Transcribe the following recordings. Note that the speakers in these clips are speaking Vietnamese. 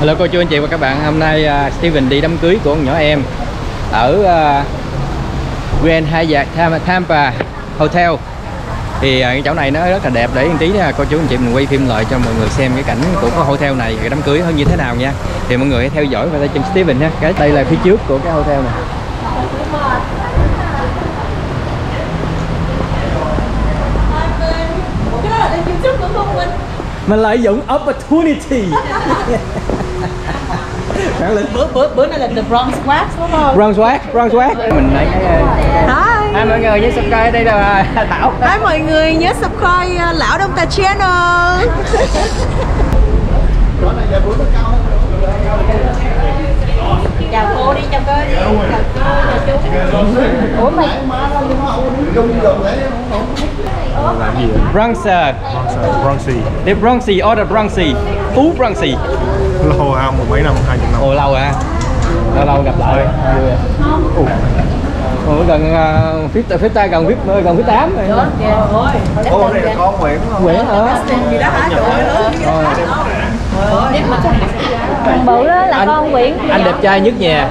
Hello cô chú anh chị và các bạn. Hôm nay uh, Steven đi đám cưới của con nhỏ em Ở uh, Grand Hyatt Tam- Tampa Hotel. Thì uh, cái chỗ này nó rất là đẹp. Để tí uh, cô chú anh chị mình quay phim lại cho mọi người xem cái cảnh của cái hotel này Cái đám cưới như thế nào nha. Thì mọi người hãy theo dõi và tay chân Steven ha cái Đây là phía trước của cái hotel này? Mình. Lợi dụng opportunity Khẳng định Bữa bữa bữa nay là The Bronx Wax đúng không? Wrong swag, wrong swag Mình đây Hi. Hai mọi người nhớ subscribe đây là Thảo Hi mọi người nhớ subscribe uh, Lão Đông Tà Channel. chào cô đi chào cô đi. Chào cô chào chú. Ủa mày làm gì vậy? Bronzer Bronxy The Bronxy, order Bronxy Phú Bronxy lâu ha một mấy năm hai chục năm. Ồ lâu à. Lâu lâu gặp lại. Ồ. Ồ, gần uh, phía, phía ta gần phía gần phía 8 rồi. Ồ đây là con Nguyễn? Nguyễn hả? gì đó hả? Trời ơi lớn dữ Ờ, Thằng bự đó là anh, con Nguyễn anh đẹp trai nhất nhà.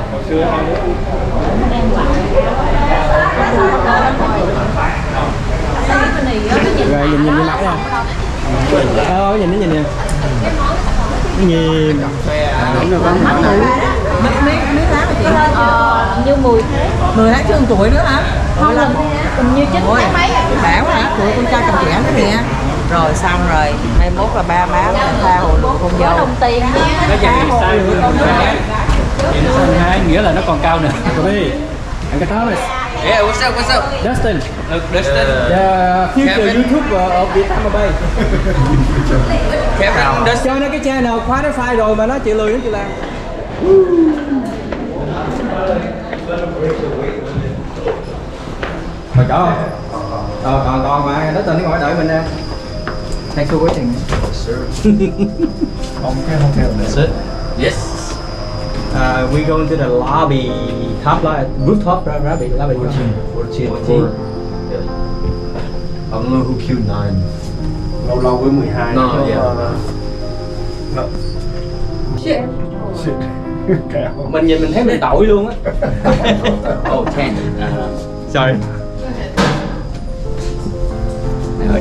Rồi nhìn nhìn cái máy nè. Ờ nhìn nó nhìn nè. Nhìn. Mấy mấy mấy tháng. Rồi chị ờ, như thế 10 tháng trước tuổi nữa hả? Không lần hình như chín tháng mấy. À bảo hả? Tụi con trai cầm trẻ nữa nè rồi xong rồi. 21 là ba má tha hồ lượng con có dâu đồng tiền nha Nó dày sai hai nghĩa là nó còn cao nữa cái đó này. Yeah, what's up, what's up? Dustin. Look, Dustin. The future Kevin. YouTuber of Vietnam Bay. Kevin, Dustin. cho nó cái channel khóa nó file rồi mà nó chịu lười nó chịu làm. Có không? Ờ, còn còn mà nó tình nó ngồi đợi mình nè Thanks for waiting Không cái hotel này That's it? Yes. Uh, we going to the lobby. Top li rooftop ra- lobby. Lobby 14 14 I don't know who killed nine. Lâu lâu với 12 No, nó- yeah. nó- Shit. Shit. Cao mình nhìn mình thấy mình tội luôn á. Oh, ten. Uh, sorry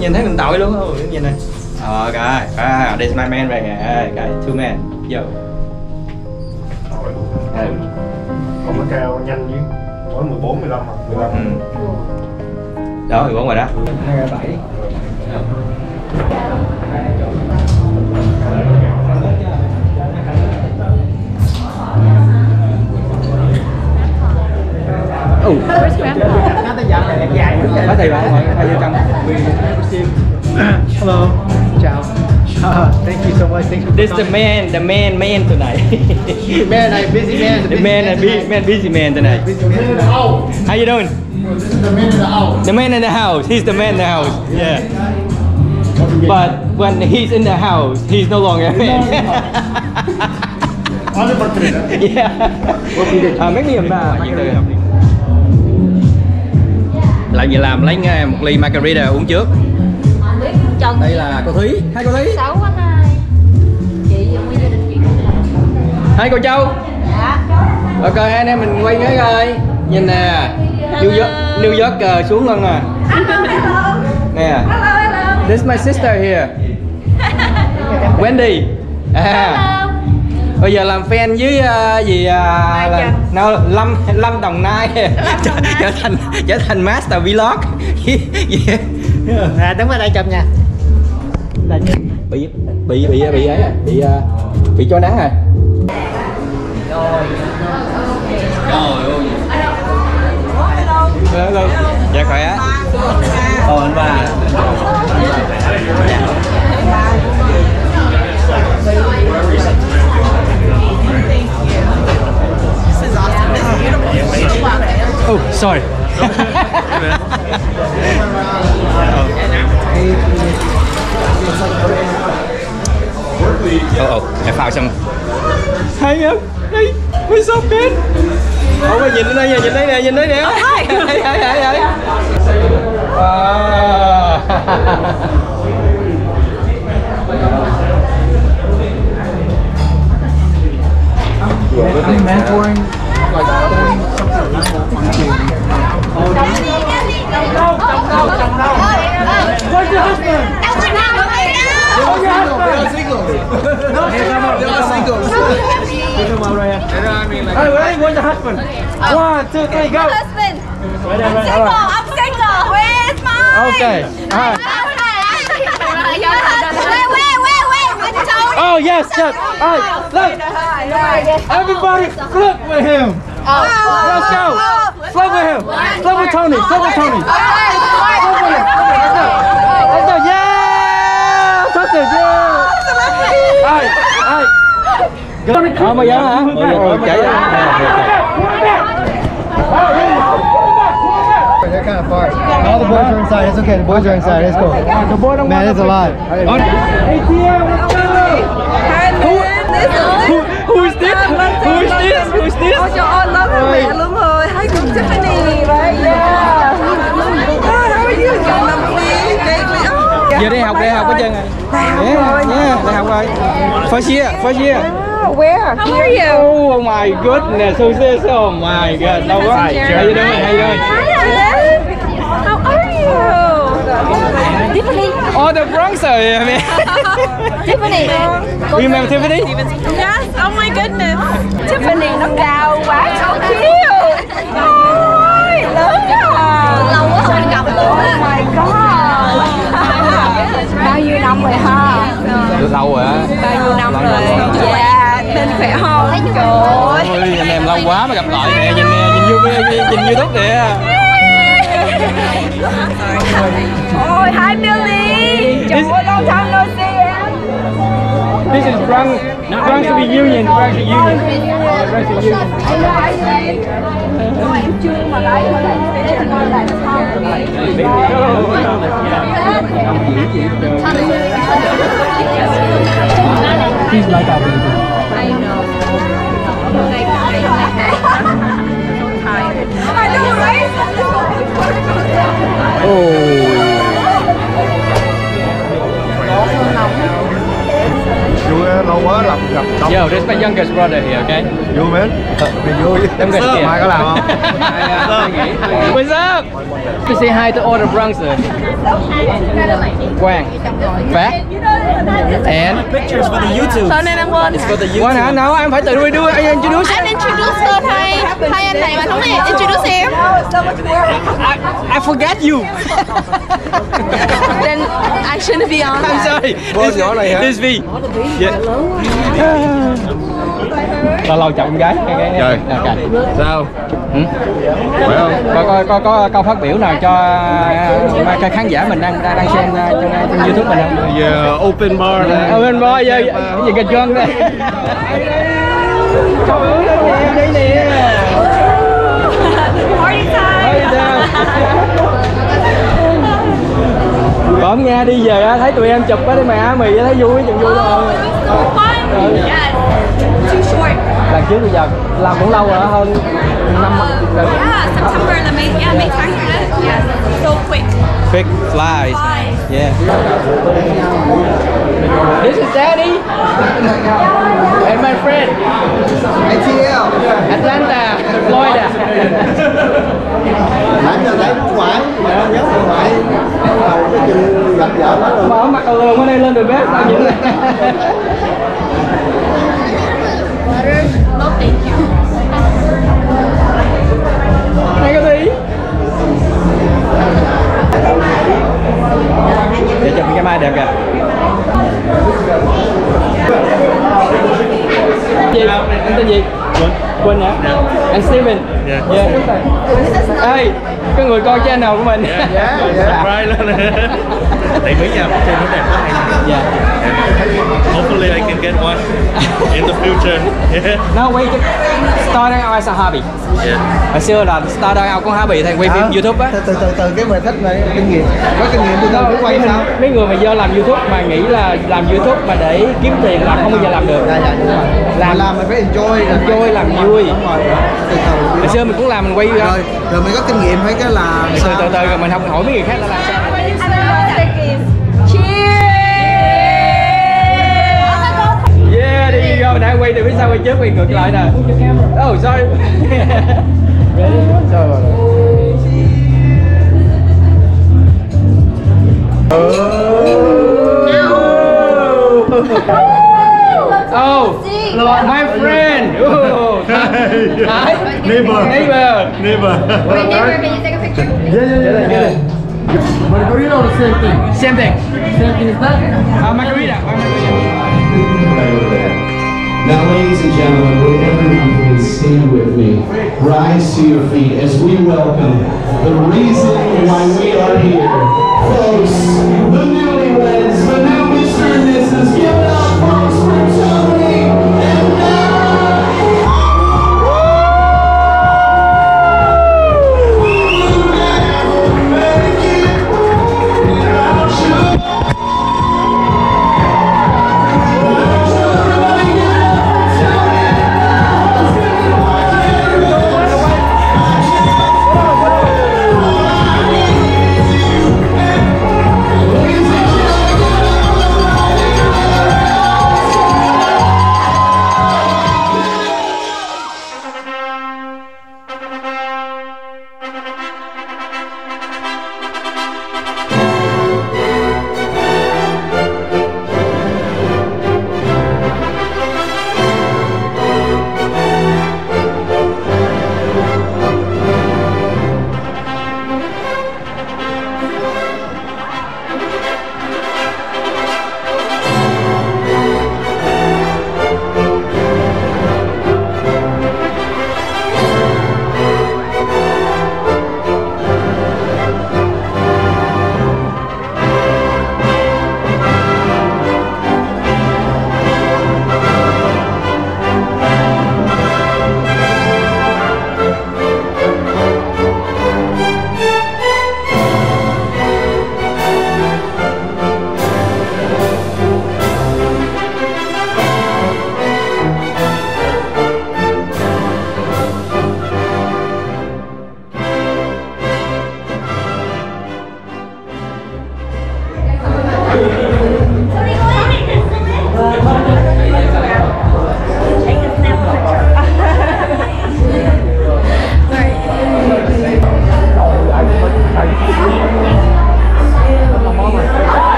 nhìn thấy mình tội luôn á nhìn này. Ờ ok à this is my man right here okay two man yo Tội luôn. ừ. Không có cao nhanh chứ. Mới 14, 15 mà 15 Ừ. đó 14 rồi đó. Hai bảy Ồ, có thầy bạn hỏi hai vợ chồng Hello. Ciao. Uh, thank you so much. Thanks for This is the man, the man, man tonight. man. I busy man. the man, and bu- man, busy man tonight. Busy man in the house. How you doing? This is the man in the house. The man in the house. He's the man in the house. Yeah. But when he's in the house, he's no longer a man. Only for three. yeah. À, mấy điểm là làm gì làm lấy nghe một ly margarita uống trước. Đây là cô thúy. Hai cô thúy. Xấu quá hai chị ở gia đình chị hai cô châu. Dạ. Ok anh em mình quay cái coi. Nhìn nè. New York New York uh, xuống luôn à nè. This is my sister here. Wendy. À bây giờ làm fan với uh, gì uh, là no, Lâm Lâm Đồng Nai. Trở, thành trở thành master vlog. Yeah. À, đứng ở đây chụp nha. Bị bị bị bị ấy à? Bị uh, bị cho nắng rồi rồi dạ khỏe. Ồ anh ba sorry. oh, oh, I found some. Hay không? Hey, what's up, man? Ủa mày nhìn đây nè, nhìn đây nè, nhìn đây nè. Hay, hay, hay, hay. À. mentoring, like doing something like Single. Single. Wait. With Tony. Oh yes, yes. Everybody, flip with him. Let's go. Flip with him. Flip with Tony. Flip with Tony. Flip with him. Let's go. Let's go. Yeah. Touch it. Yeah. All right. All right. Ờ mà giờ hả? Ôi, chạy They're kind of far. All the boys are inside. It's okay. The boys are inside. Cool. The boy don't Man, it's a lot. ATM, let's go. Who, is this? Who is this? Who is this? Giờ đi học, đi học hết trơn rồi. Yeah, yeah, đi học rồi. First year, first year. Where? How are you? Oh my goodness, who's this? Oh my god. No way. How you doing? How you doing? How are you? Tiffany. Oh, the Bronxer. I mean. Tiffany. You remember Tiffany? Yes, oh my goodness. Tiffany nó cao quá, so cute. Ôi, lớn à. Lâu quá không gặp luôn á. Oh my god. Bao nhiêu năm rồi ha? Được lâu rồi á. Bao nhiêu năm Lâu rồi? Dạ, bên khỏe không? Trời ơi. Anh em lâu quá mà gặp lại nè, nhìn nè, nhìn YouTube, nhìn, nhìn YouTube nè. Ôi, hi Billy. Trời ơi, long time no see em. This is Bronx, Bronx Union, Bronx Union. Yeah, Bronx Union. em chưa mà lấy mà lấy để cho con lại không She's like our baby. I know, right? Oh. Á, lâu quá gặp đông Yo, this is my youngest brother here, okay? vui mến thì vui Youngest here. mai có làm không What's up? To say hi to all the Bronxers. Quang, Phát, and Pictures for the YouTube. Turn it on. it's for the youth. Quang hả? No, em phải tự đuôi đuôi, anh introduce. Anh introduce her hai hai anh này mà không thể introduce em. I, I forgot you. Then I shouldn't be on. I'm sorry. This, nhỏ này hả? this V. Yeah. Lâu lâu chồng gái. cái- cái- Trời. Ok. sao Ừ. khỏe không Có, có, có, có câu phát biểu nào cho uh, cái khán giả mình đang đang, đang xem uh, trong, trong YouTube mình không? giờ open bar đây Ờ, bên boy, giờ cái gì kịch chân đây. Đó nè, đây nè. Party time. Ôi, sao? Bỗng nghe đi về á, thấy tụi em chụp á thấy mày á mì á, thấy vui chừng vui thôi. Ừ. Lần trước bây giờ làm cũng lâu rồi đó, hơn năm rồi. Yeah, September là mấy yeah, mấy tháng rồi đó. Yeah, so quick. Quick flies. Flies. Yeah. This is Daddy and my friend ATL. Atlanta, Florida. Nãy giờ thấy nó ngoại. Nhớ ngoại. Cái chừng gặp vợ nó rồi. Mở mặt cầu lường ở đây lên được bếp No, wait, start out as a hobby. yeah Hồi xưa là start out cũng hobby thầy quay phim Ờ, YouTube á. Từ từ từ từ cái mình thích là kinh nghiệm. Có kinh nghiệm từ từ mới quay mấy, sao? mấy người mà do làm YouTube mà nghĩ là làm YouTube mà để kiếm tiền là không bao giờ làm được. Dạ dạ đúng rồi. Làm- Làm làm mình phải enjoy Enjoy, làm vui. Đúng rồi. Từ từ. Hồi xưa mình cũng làm mình quay rồi rồi mới có kinh nghiệm phải cái là từ từ từ từ rồi mình học hỏi mấy người khác đã làm sao. Yeah, quay trước quay ngược lại nè oh sorry Ready? Rồi. Oh, my friend. Oh. Neighbor. Neighbor. Neighbor. Wait, neighbor, can you take a picture? Yeah, yeah, yeah. yeah. Margarita or the same thing? Same thing. Same thing as that? Uh, margarita. uh, margarita. Now, ladies and gentlemen, would everyone please stand with me? Rise to your feet as we welcome the reason why we are here. Folks, the newlyweds, the new Mr. and Mrs. Give it up,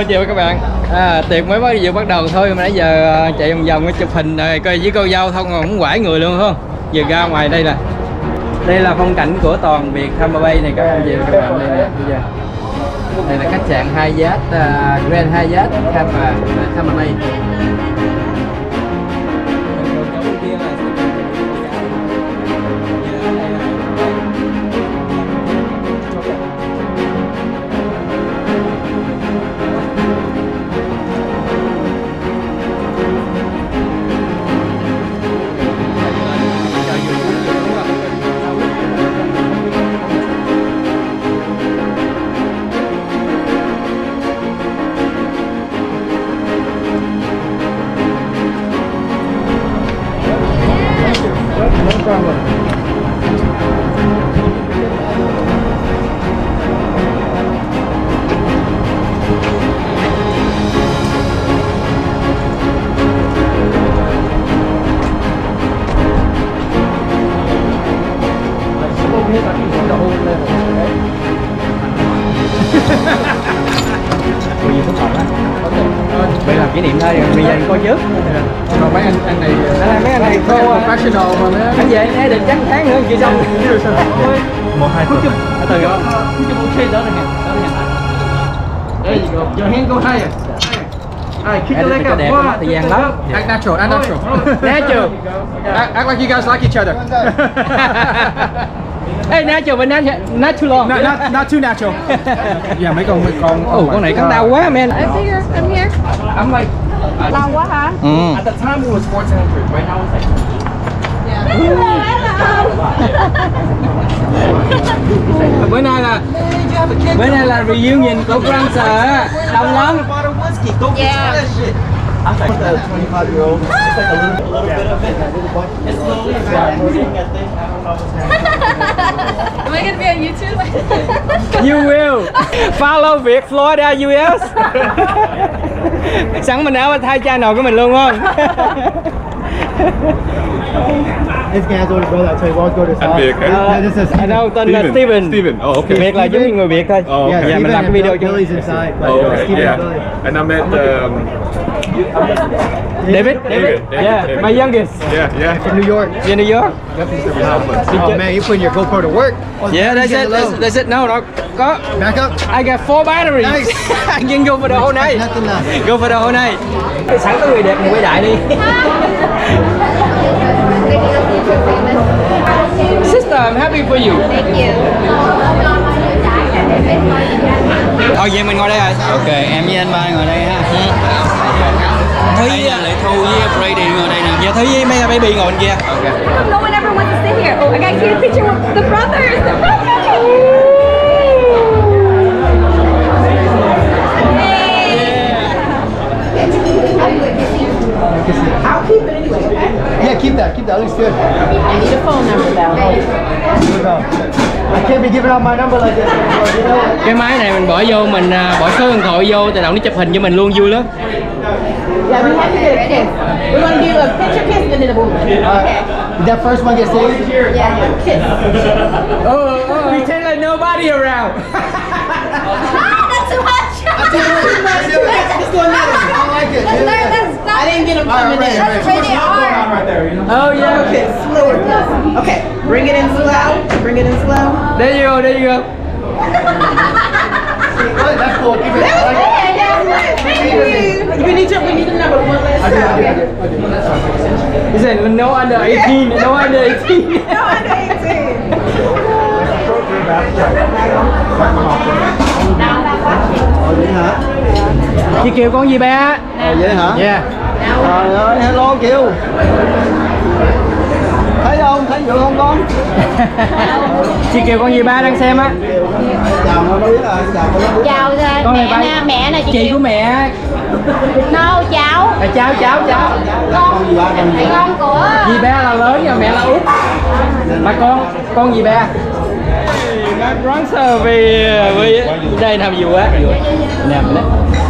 Hello chào các bạn. À, Tiệc mới bắt vừa bắt đầu thôi mà nãy giờ à, chạy vòng vòng chụp hình này, coi với cô dâu không cũng quải người luôn không? Giờ ra ngoài đây là, Đây là phong cảnh của toàn Việt Tampa Bay này các anh chị các bạn đây nè bây giờ. Đây là khách sạn Hyatt uh, à, Grand Hyatt Tampa Tampa Bay. Anh về anh được trắng tháng nữa kia xong Một hai tuần. Từ rồi There you go. Your hand go higher. Alright, kick Đây, your leg cái up. đẹp One, two, lắm. Act natural, act natural. Natural. Act, act like you guys like each other. Ê, natural và nat natural not, not, not too natural. yeah, mấy con mấy con. Ồ, con này cắn đau quá man I'm here, I'm here. I'm like Lâu quá hả? Ừ At the time it was 1400. Right now it's like bữa nay là bữa nay là reunion của Francer á đông lắm Yeah. I'm like the 25 year old. It's like a little, a little bit of it, a little bunch. It's slowly rising at this. I don't know what's happening. Am I gonna be on YouTube? You will follow Việt Florida US Sẵn mình ở thay channel của mình luôn không? This guy's older brother. I tell you, won't go to Anh Việt hả? Yeah, this is Ở đâu tên là Steven Steven. Oh, okay. Việt là giống như người Việt thôi Oh, okay. Dạ mình làm cái video cho Billy's inside. But Oh, uh, okay. Steven Yeah. and Billy. And I met um, David, David, David, yeah, David. my youngest yeah, yeah. From New York. in New York Oh man, you putting your GoPro to work? Oh, Yeah, that's it, that's, that's it, no, no, có Back up. I got four batteries Nice. I can go for the whole night Nothing left. Go for the whole night Sẵn có người đẹp mình quay đại đi Sister, I'm happy for you Thank you. Thôi vậy mình ngồi đây rồi Ok, em với anh ba ngồi đây ha. Thúy Đây là Lệ Thu với Brady ngồi đây nè. Dạ Thúy với mấy baby ngồi bên kia How come no one ever wants to sit here? Oh, I got to get a picture with the brothers. The brothers. Yeah, keep that. Keep that. Looks good. I need a phone number though. Here we go. I can't be giving out my number like this. anymore, You know? Cái máy này mình bỏ vô mình à, bỏ số điện thoại vô tự động nó chụp hình cho mình luôn vui lắm Yeah, we have to get a kiss. We're gonna do a picture kiss and then a boom. Alright. Did that first one get saved? Yeah, kiss. Oh, oh pretend like nobody around Ah, that's too much. Let's go another one. I like it. That's, Yeah. that's, that's, I didn't get them coming in. that's rated R. Oh yeah Okay, slower please. Okay, bring it in slow. Bring it in slow. There you go, there you go That's cool. Keep it. I like it. We need your, we need the number one last time. He said no under 18, no under 18 No, under 18. Ờ, vậy hả? Chị Kiều con gì bé? Ờ, vậy hả? Yeah Trời ơi, hello Kiều Thấy không? Thấy vừa không con? Chị Kiều con gì ba đang xem á Chào nó biết rồi, chào nó biết Chào Con này mẹ ba- nè, mẹ nè chị. Chị của mẹ No, cháu. là cháu cháu cháu Con gì ba con ba? Của Dì bé là lớn và mẹ là út Mà con, con gì bé? Má bronzer vì, vì đây làm gì quá Nè mình đấy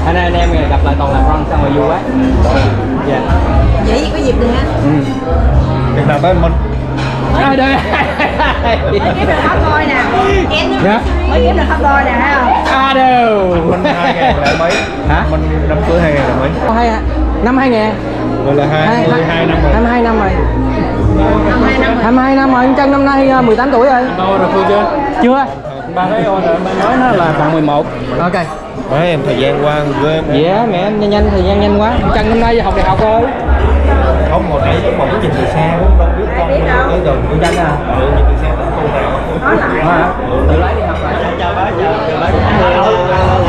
Anh anh em gặp lại toàn là bronzer mà vui quá Dạ Vậy có dịp được ha. Việt Nam tới mình. À đây Mới kiếm được hot boy nè. Em Dạ mới kiếm được hot boy nè, thấy không? À đâu Mình hai ngàn lại mấy? Hả? Mình năm cưới hai ngàn lại mấy? Hai, năm 2000 Rồi là hai, Hai- hai, hai năm rồi. 22 năm rồi 22 năm rồi, Trân năm nay à, 18 tuổi rồi Đâu rồi Phương chưa? Chưa Ba thấy order ba nói nó là Còn 11 Ok Nói em thời gian qua quê em Dạ mẹ em nhanh nhanh thời gian nhanh quá Trân năm nay học đại học rồi Không ngồi nãy lúc mà cũng nhìn từ xa cũng đâu biết con tới gần con tranh à. Ừ nhìn từ xa cũng con nào Hả? Tự lấy đi học lại. Chào bác chào bác.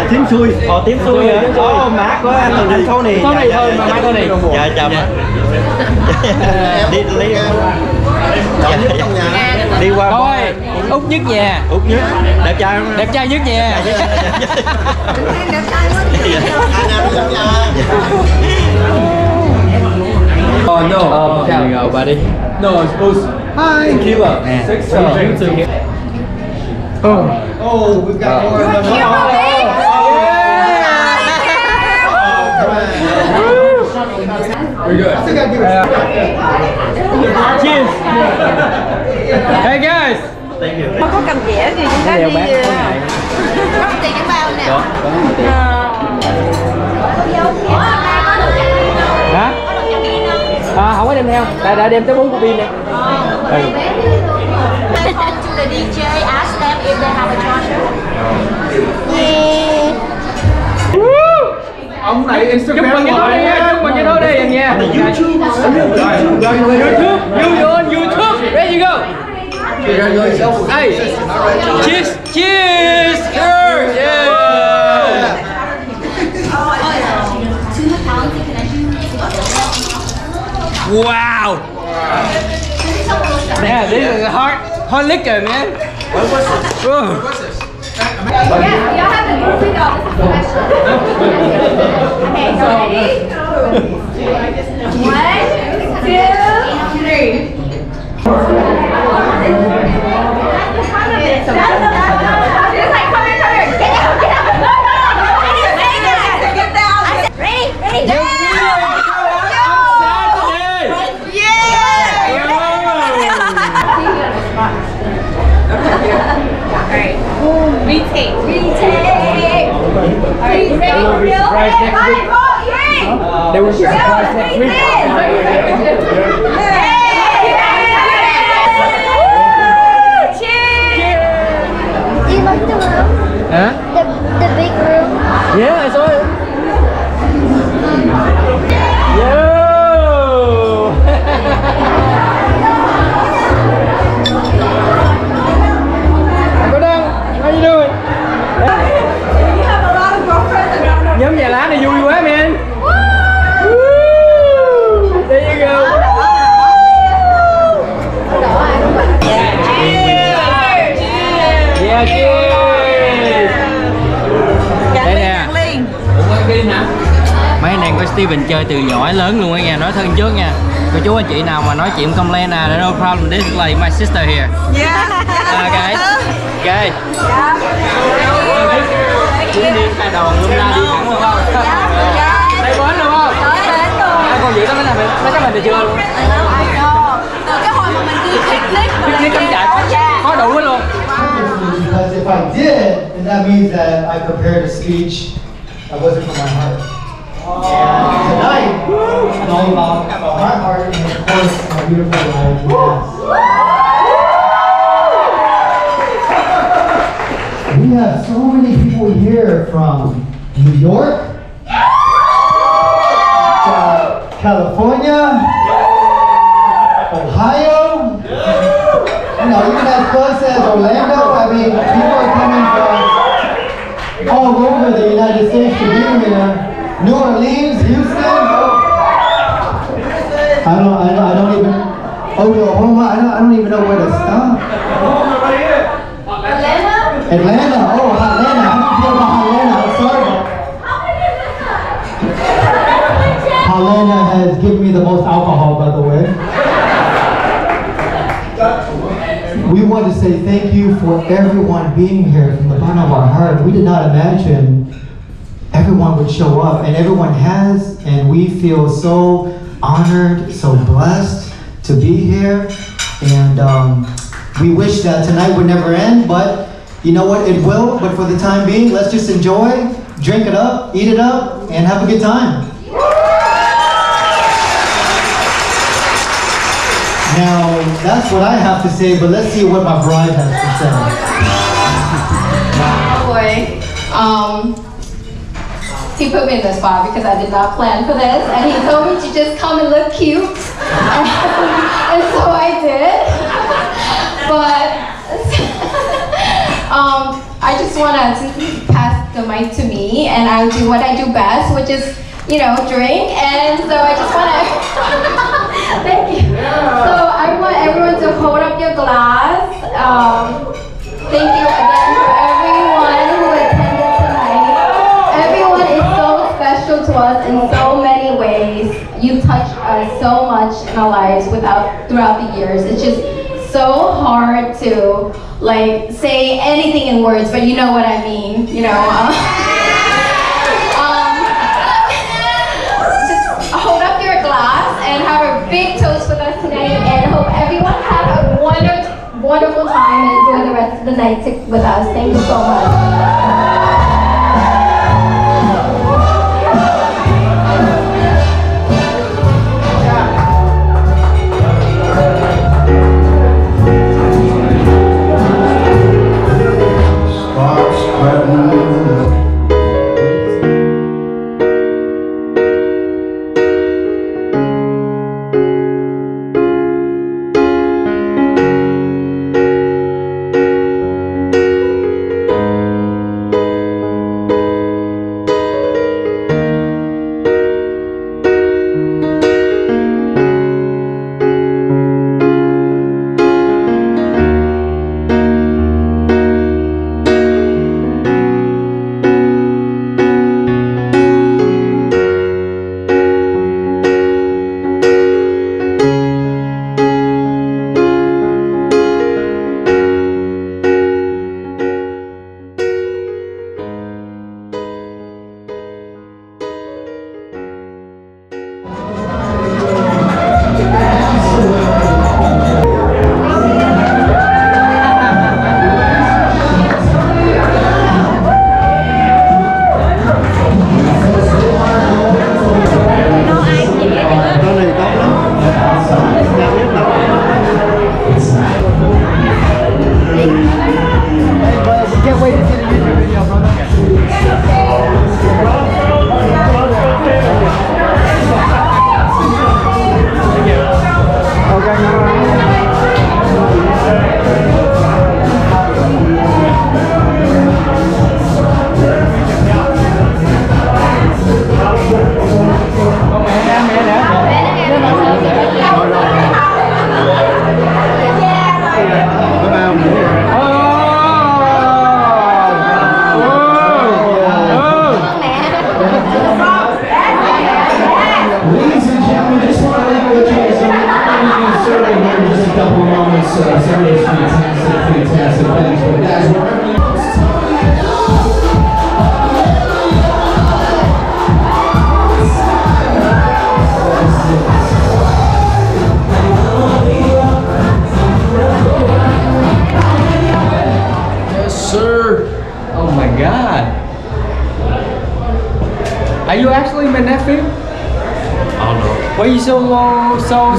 Tím xui. Ờ tím xui hả? Ồ mát quá anh từ anh Tony. Có này thôi mà mai có này. Dạ chào bác. Đi lấy Dạ, nhất trong nhà. Đi qua Coi Út nhất nhà. Út nhất. Đẹp trai không? Đẹp trai nhất nhà. Anh em trong nhà Oh no Oh here we go buddy No it's supposed Hi Killer Six Oh Oh, we've got more of them We're good I think I'd give it Cheers Hey guys Có cầm dẻ gì chúng ta Đeo đi. bát có ngại Không tiền cái bao nè. Có, có một tiền Hả? À, không có đem theo. Đã, đã đem tới 4 cục pin nè ừ. to the DJ, ask them if they have a charger. Yeah. Ông này Chúc Instagram mừng cái đó đi nha, chúc mừng cái đó đi anh nha. YouTube YouTube, YouTube, there you go Hey, cheers, cheers, cheers, yeah Wow Yeah, this is hard, hard liquor, man. What was this? Yeah, y'all have to move it up. This is special. Okay, so ready? One, two, three. That's the Just like, come here, come here. Get out, get out. No, no, no, no. I didn't say that. Get down. Ready, ready, go. Alright. Retake. Retake. Alright, ready? will be surprised next week. Five, They will be surprised next week. Do you like the room? Huh? The, the big room? Yeah, chơi từ nhỏ đến lớn luôn á nha, nói thân trước nha. Cô chú anh chị nào mà nói chuyện complain à, no problem, this is like my sister here. Yeah. Okay. Okay. Chuyến đi khai đòn luôn ra đi thẳng luôn không? Đây bến luôn không? À, còn vậy đó này mấy cái mình được chưa luôn? Từ cái hồi mà mình đi picnic Picnic cắm trại có, có đủ hết luôn. Because if I did, then that means that I prepared a speech that wasn't from my heart. And tonight, it's all about my heart and of course my beautiful wife, Yes. We have so many people here from New York, California, Ohio, you know, even as close as Orlando, I mean, people are coming from all over the United States to be here. New Orleans, Houston. I don't, I don't, I don't even, oh, Oklahoma, I don't, I don't even know where to stop. Atlanta, oh, Atlanta, how do you feel about Atlanta? I'm sorry. Atlanta has given me the most alcohol, by the way. We want to say thank you for everyone being here from the bottom of our heart. We did not imagine everyone would show up, and everyone has, and we feel so honored, so blessed to be here. And um, we wish that tonight would never end, but you know what? It will, but for the time being, let's just enjoy, drink it up, eat it up, and have a good time. Now, that's what I have to say, but let's see what my bride has to say. Oh boy. Um, he put me in this spot because I did not plan for this, and he told me to just come and look cute, and, so I did. But um, I just want to pass the mic to me, and I'll do what I do best, which is, you know, drink. And so I just want to. Thank you. So I want everyone to hold up your glass. Um, thank you again us in so many ways. You touched us so much in our lives without throughout the years. It's just so hard to like say anything in words, but you know what I mean. You know. um, just hold up your glass and have a big toast with us tonight and hope everyone have a wonderful, wonderful time and enjoy the rest of the night with us. Thank you so much.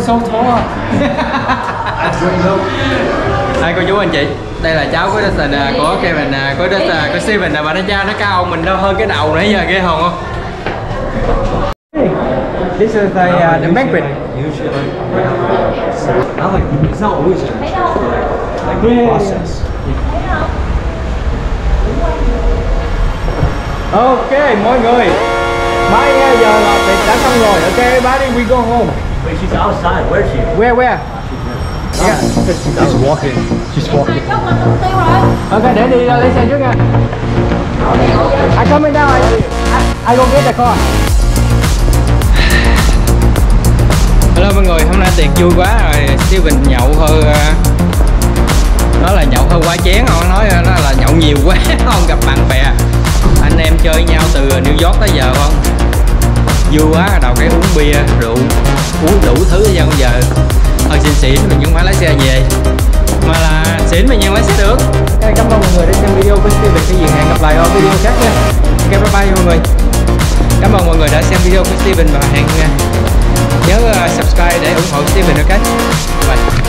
So tall? Hai cô chú anh chị, đây là cháu của Dustin à, của Kevin à, của Dustin, của Steven à, và nó cha nó cao mình đâu hơn cái đầu nãy giờ ghê hồn không? This is the uh, the banquet. I like, it's not always like the process. Ok mọi người. Bye giờ là tiệc đã xong rồi. Ok everybody we go home Wait, she's outside. Where is she? Where where? Yeah. She's walking. She's walking. Ok để đi lấy xe trước nha I coming down I, I, I go get the car Hello mọi người, hôm nay tiệc vui quá rồi Steven nhậu hơi uh, Nói là nhậu hơi quá chén Không nói nó là nhậu nhiều quá Không gặp bạn bè Anh em chơi nhau từ New York tới giờ không Vui quá, đầu cái uống bia, rượu Uống đủ thứ giờ bây giờ. Hơi xịn xịn mình cũng phải lái xe về. Mà là xịn mà nhưng lái xe được. Cảm ơn mọi người đã xem video. Của Steven Cái gì hẹn gặp lại ở video khác nha. Ok, bye bye mọi người. Cảm ơn mọi người đã xem video của Steven và hẹn nha. Nhớ uh, subscribe để ủng hộ Steven ok